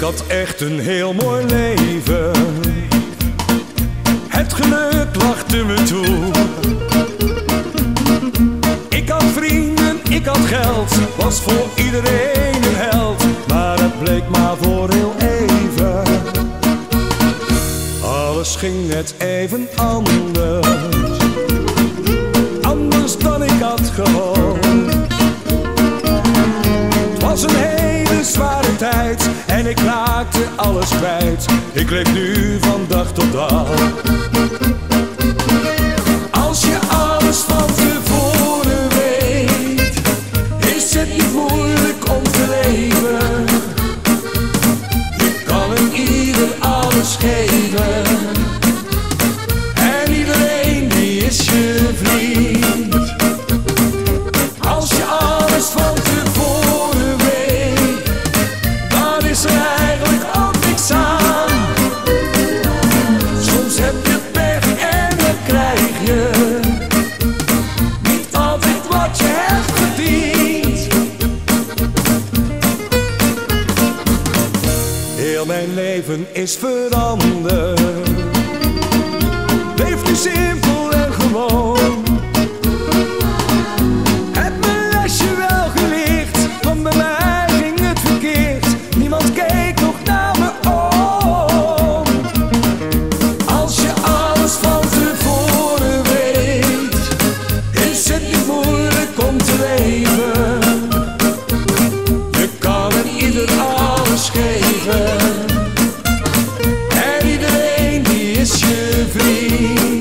had echt een heel mooi leven. Het geluk lachte me toe. Ik had vrienden, ik had geld, was voor iedereen een held. Maar het bleek maar voor heel even. Alles ging net even anders. Anders dan ik had gehoopt. Het was een en ik raakte alles kwijt. Ik leef nu van dag tot dag. Als je alles van tevoren weet, is het niet moeilijk om te leven. Je kan een ieder alles geven. Heel mijn leven is veranderd. Je